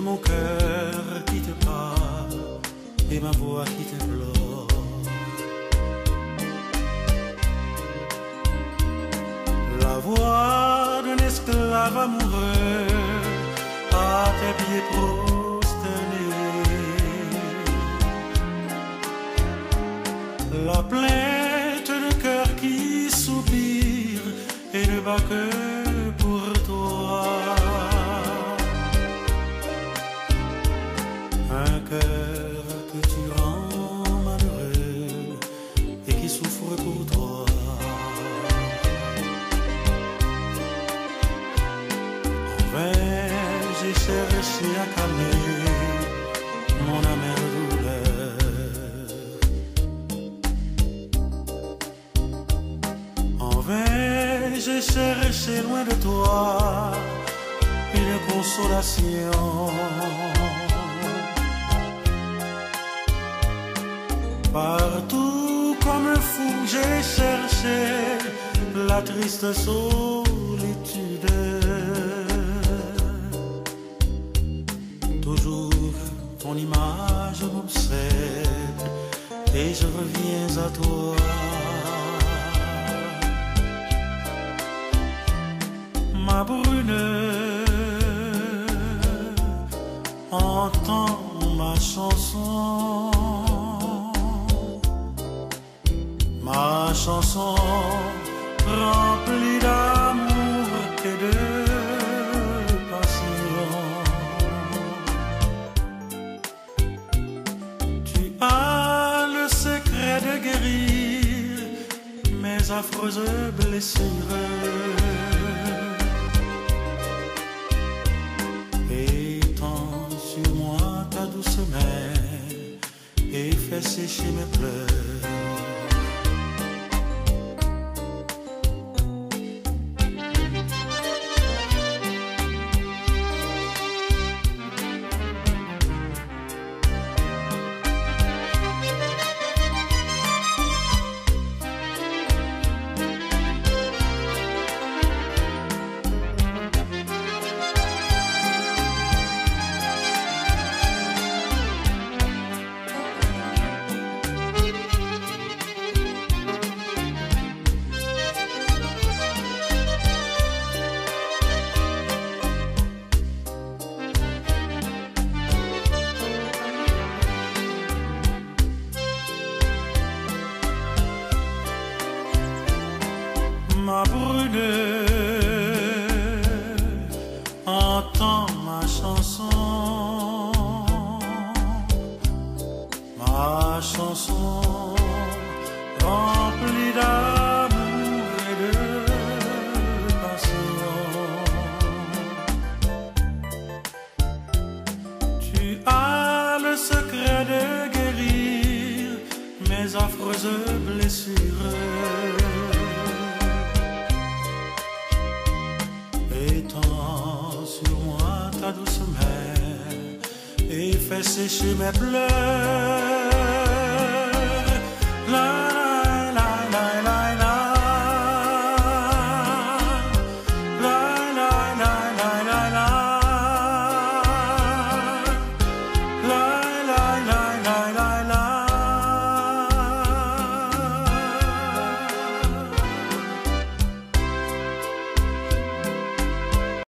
mon cœur qui te parle et ma voix qui t'implore. La voix d'un esclave amoureux à tes pieds prosternés. La plainte de cœur qui soupire et ne bat que que tu rends malheureux et qui souffre pour toi. J'ai cherché à calmer mon amère douleur. En vain, j'ai cherché loin de toi une consolation. J'ai cherché la triste solitude. Toujours ton image m'obsède et je reviens à toi. Ma brune, entends ma chanson. Chanson remplie d'amour et de passion. Tu as le secret de guérir mes affreuses blessures. Étends sur moi ta douce main et fais sécher mes pleurs. Entends ma chanson, ma chanson remplie d'amour et de passion. Tu as le secret de guérir mes affreuses blessures. fait sécher mes pleurs.